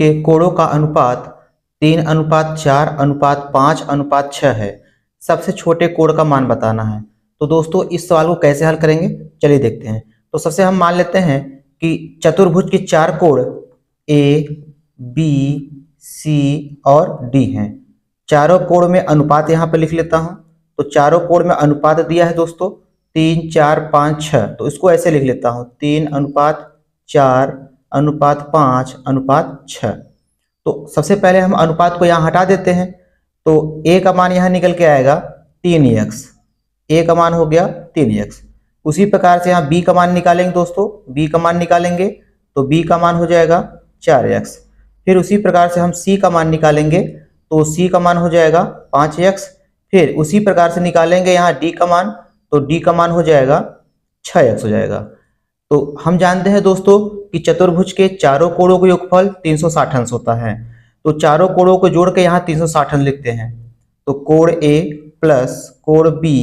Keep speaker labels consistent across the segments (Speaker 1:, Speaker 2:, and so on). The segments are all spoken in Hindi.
Speaker 1: के कोणों का अनुपात तीन अनुपात चार अनुपात पाँच अनुपात छः है। सबसे छोटे कोण का मान बताना है। तो दोस्तों, इस सवाल को कैसे हल करेंगे? चलिए देखते हैं। तो सबसे हम मान लेते हैं कि चतुर्भुज के चार कोण ए बी सी और डी हैं। चारों कोण में अनुपात यहाँ पर लिख लेता हूँ। तो चारों कोण में अनुपात दिया है दोस्तों, तीन, चार, पाँच, छः। तो इसको ऐसे लिख लेता हूँ। तीन अनुपात चार अनुपात पाँच, अनुपात छः। तो सबसे पहले हम अनुपात को यहाँ हटा देते हैं। तो ए का मान यहाँ निकल के आएगा तीन एक्स ए का मान हो गया तीन एक्स उसी प्रकार से यहाँ बी का मान निकालेंगे दोस्तों। बी का मान निकालेंगे तो बी का मान हो जाएगा चार एक्स फिर उसी प्रकार से हम सी का मान निकालेंगे तो सी का मान हो जाएगा पाँच एक्स फिर उसी प्रकार से निकालेंगे यहाँ डी का मान तो डी का मान हो जाएगा छः एक्स हो जाएगा। तो हम जानते हैं दोस्तों कि चतुर्भुज के चारों कोणों का योगफल तीन सौ साठ अंश होता है। तो चारों कोणों को जोड़ के यहाँ तीन सौ साठ अंश लिखते हैं। तो कोण ए प्लस कोण बी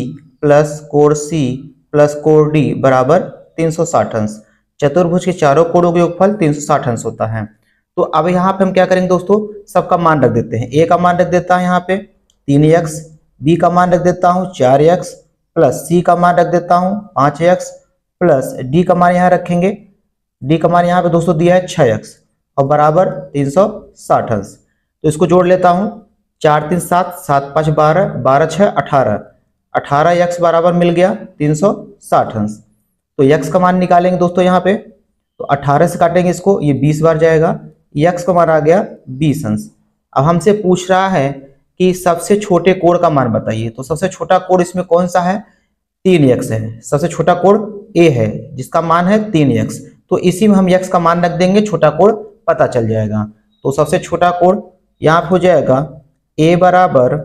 Speaker 1: प्लस कोण सी प्लस कोण डी बराबर तीन सौ साठ अंश। चतुर्भुज के चारों कोणों का योगफल तीन सौ साठ अंश होता है। तो अब यहाँ पे हम क्या करेंगे दोस्तों? सबका मान रख देते हैं। ए का मान रख देता है यहाँ पे तीन एक्स बी का मान रख देता हूँ चार एक्स प्लस सी का मान रख देता हूँ पाँच एक्स प्लस डी का मान यहाँ रखेंगे। डी का मान यहाँ पे दोस्तों दिया है छः एक्स और बराबर तीन सौ साठ अंश। तो इसको जोड़ लेता हूँ। चार तीन सात सात पाँच बारह बारह छः अठारह। अठारह एक्स बराबर मिल गया तीन सौ साठ अंश। तो यक्स का मान निकालेंगे दोस्तों यहाँ पे। तो अठारह से काटेंगे इसको, ये बीस बार जाएगा। यक्स का मान आ गया बीस अंश। अब हमसे पूछ रहा है कि सबसे छोटे कोण का मान बताइए। तो सबसे छोटा कोण इसमें कौन सा है? तीन यक्स है। सबसे छोटा कोण ए है, जिसका मान है तीन यक्स तो इसी में हम यक्स का मान रख देंगे, छोटा कोण पता चल जाएगा। तो सबसे छोटा कोण यहाँ हो जाएगा ए बराबर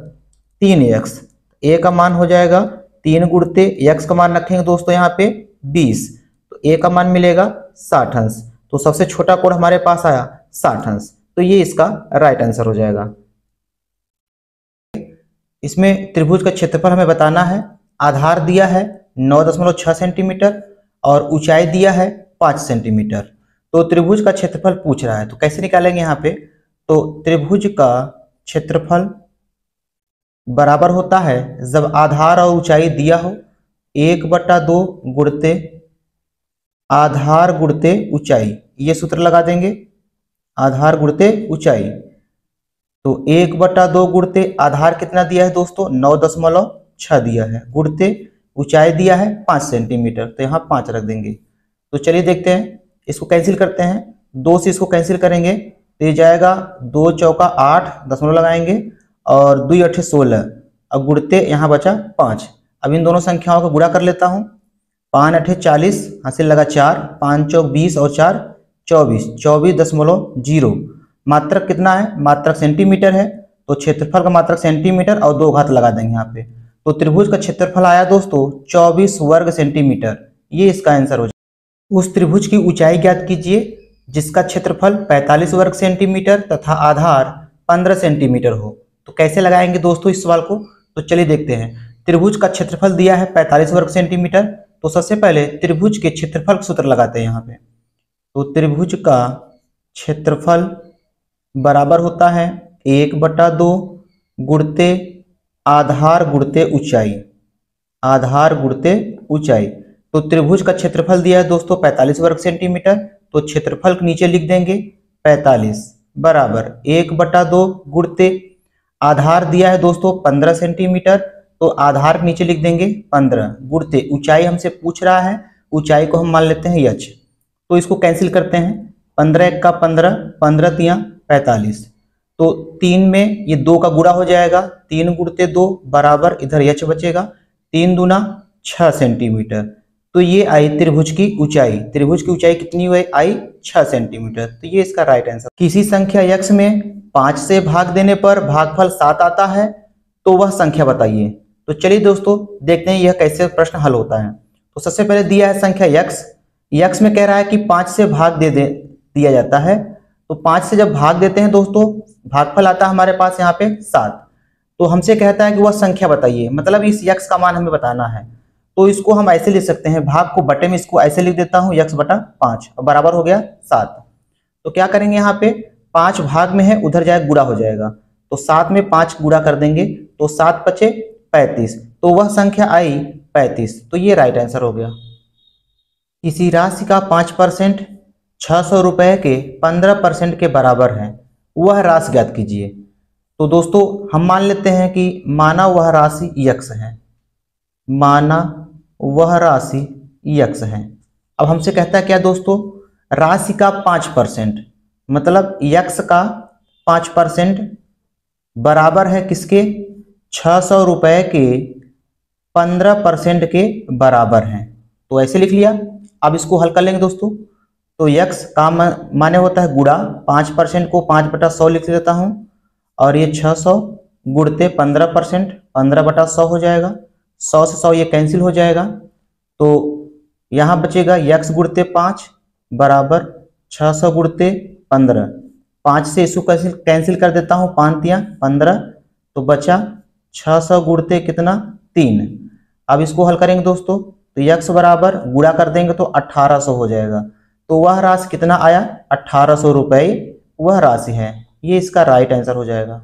Speaker 1: तीन यक्स ए का मान हो जाएगा तीन गुड़ते यक्स का मान रखेंगे दोस्तों यहाँ पे बीस। तो ए का मान मिलेगा साठ अंश। तो सबसे छोटा कोण हमारे पास आया साठ अंश। तो ये इसका राइट आंसर हो जाएगा। इसमें त्रिभुज का क्षेत्रफल हमें बताना है। आधार दिया है नौ दशमलव छः सेंटीमीटर और ऊंचाई दिया है पाँच सेंटीमीटर। तो त्रिभुज का क्षेत्रफल पूछ रहा है तो कैसे निकालेंगे यहाँ पे? तो त्रिभुज का क्षेत्रफल बराबर होता है, जब आधार और ऊंचाई दिया हो, एक बट्टा दो गुड़ते आधार गुड़ते ऊंचाई। ये सूत्र लगा देंगे, आधार गुड़ते ऊंचाई। तो एक बटा दो गुड़ते आधार कितना दिया है दोस्तों? नौ दशमलव छह दिया है। गुड़ते ऊंचाई दिया है पाँच सेंटीमीटर तो यहाँ पाँच रख देंगे। तो चलिए देखते हैं, इसको कैंसिल करते हैं। दो से इसको कैंसिल करेंगे तो ये जाएगा दो चौका आठ दसमलव लगाएँगे, और दो अठे सोलह। अब गुड़ते यहाँ बचा पाँच। अब इन दोनों संख्याओं को गुड़ा कर लेता हूँ। पाँच अठे चालीस, हासिल लगा चार। पाँच चौक बीस और चार, चौबीस। चौबीस दशमलव ज़ीरो। मात्रक कितना है? मात्रक सेंटीमीटर है। तो क्षेत्रफल का मात्रक सेंटीमीटर और दो घात लगा देंगे यहाँ पे। तो त्रिभुज का क्षेत्रफल आया दोस्तों 24 वर्ग सेंटीमीटर। ये इसका आंसर हो जाए उस त्रिभुज की ऊंचाई ज्ञात कीजिए, जिसका क्षेत्रफल 45 वर्ग सेंटीमीटर तथा आधार 15 सेंटीमीटर हो। तो कैसे लगाएँगे दोस्तों इस सवाल को? तो चलिए देखते हैं। त्रिभुज का क्षेत्रफल दिया है पैंतालीस वर्ग सेंटीमीटर। तो सबसे पहले त्रिभुज के क्षेत्रफल सूत्र लगाते हैं यहाँ पे। तो त्रिभुज का क्षेत्रफल बराबर होता है एक बटा दो गुड़ते आधार गुड़ते ऊंचाई। आधार गुड़ते ऊंचाई। तो त्रिभुज का क्षेत्रफल दिया है दोस्तों 45 वर्ग सेंटीमीटर। तो क्षेत्रफल नीचे लिख देंगे 45 बराबर एक बटा दो गुड़ते आधार दिया है दोस्तों 15 सेंटीमीटर। तो आधार नीचे लिख देंगे 15 गुड़ते ऊंचाई हमसे पूछ रहा है। ऊंचाई को हम मान लेते हैं यच। तो इसको कैंसिल करते हैं। पंद्रह एक का पंद्रह पंद्रह तिया पैंतालीस। तो तीन में ये दो का गुड़ा हो जाएगा, तीन गुड़ते दो बराबर इधर यच बचेगा, तीन दूना छह सेंटीमीटर। तो ये आई त्रिभुज की ऊंचाई, त्रिभुज की ऊंचाई कितनी हुई? आई छह सेंटीमीटर। तो ये इसका राइट आंसर किसी संख्या यक्ष में पाँच से भाग देने पर भागफल सात आता है तो वह संख्या बताइए। तो चलिए दोस्तों, देखते हैं यह कैसे प्रश्न हल होता है। तो सबसे पहले दिया है संख्या यक्ष। यक्ष में कह रहा है कि पाँच से भाग दे दे, दिया जाता है। तो पाँच से जब भाग देते हैं दोस्तों, भागफल आता है हमारे पास यहाँ पे सात। तो हमसे कहता है कि वह संख्या बताइए। मतलब इस यक्स का मान हमें बताना है। तो इसको हम ऐसे लिख सकते हैं। भाग को बटे में इसको ऐसे लिख देता हूँ, यक्स बटा पाँच। बराबर हो गया सात। तो क्या करेंगे यहाँ पे? पाँच भाग में है, उधर जाए गुड़ा हो जाएगा। तो सात में पाँच गुड़ा कर देंगे तो सात पचे पैंतीस। तो वह संख्या आई पैंतीस। तो ये राइट आंसर हो गया। किसी राशि का पाँच परसेंट छह सौ रुपये के पंद्रह परसेंट के बराबर है। वह राशि ज्ञात कीजिए। तो दोस्तों, हम मान लेते हैं कि माना वह राशि यक्स है। माना वह राशि यक्स है। अब हमसे कहता है क्या दोस्तों? राशि का पाँच परसेंट मतलब यक्स का पाँच परसेंट बराबर है किसके? छः सौ रुपये के पंद्रह परसेंट के बराबर हैं। तो ऐसे लिख लिया। अब इसको हल कर लेंगे दोस्तों। तो यक्स का माने होता है गुड़ा पाँच परसेंट को पाँच बटा सौ लिख लेता हूँ, और ये छः सौ गुड़ते पंद्रह परसेंट, पंद्रह बटा सौ हो जाएगा, सौ से सौ ये कैंसिल हो जाएगा तो यहाँ बचेगा यक्स गुड़ते पाँच, बराबर छः सौ गुड़ते पंद्रह, पाँच से इसको कैंसिल कैंसिल कर देता हूँ पाँतियाँ, पंद्रह तो बचा छः सौ गुड़ते कितना, तीन, अब इसको हल करेंगे दोस्तों तो यक्स बराबर गुड़ा कर देंगे तो अट्ठारह सौ हो जाएगा तो वह राशि कितना आया? अट्ठारह सौ रुपये वह राशि है। ये इसका राइट आंसर हो जाएगा।